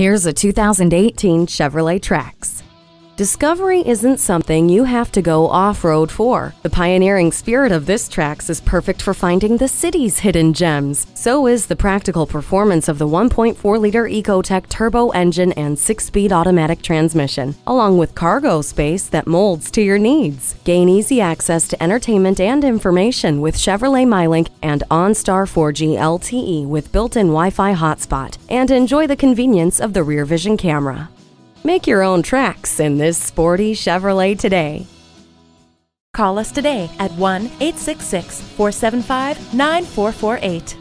Here's a 2018 Chevrolet Trax. Discovery isn't something you have to go off-road for. The pioneering spirit of this Trax is perfect for finding the city's hidden gems. So is the practical performance of the 1.4-liter Ecotec turbo engine and 6-speed automatic transmission, along with cargo space that molds to your needs. Gain easy access to entertainment and information with Chevrolet MyLink and OnStar 4G LTE with built-in Wi-Fi hotspot, and enjoy the convenience of the rear vision camera. Make your own tracks in this sporty Chevrolet today. Call us today at 1 866 475 9448.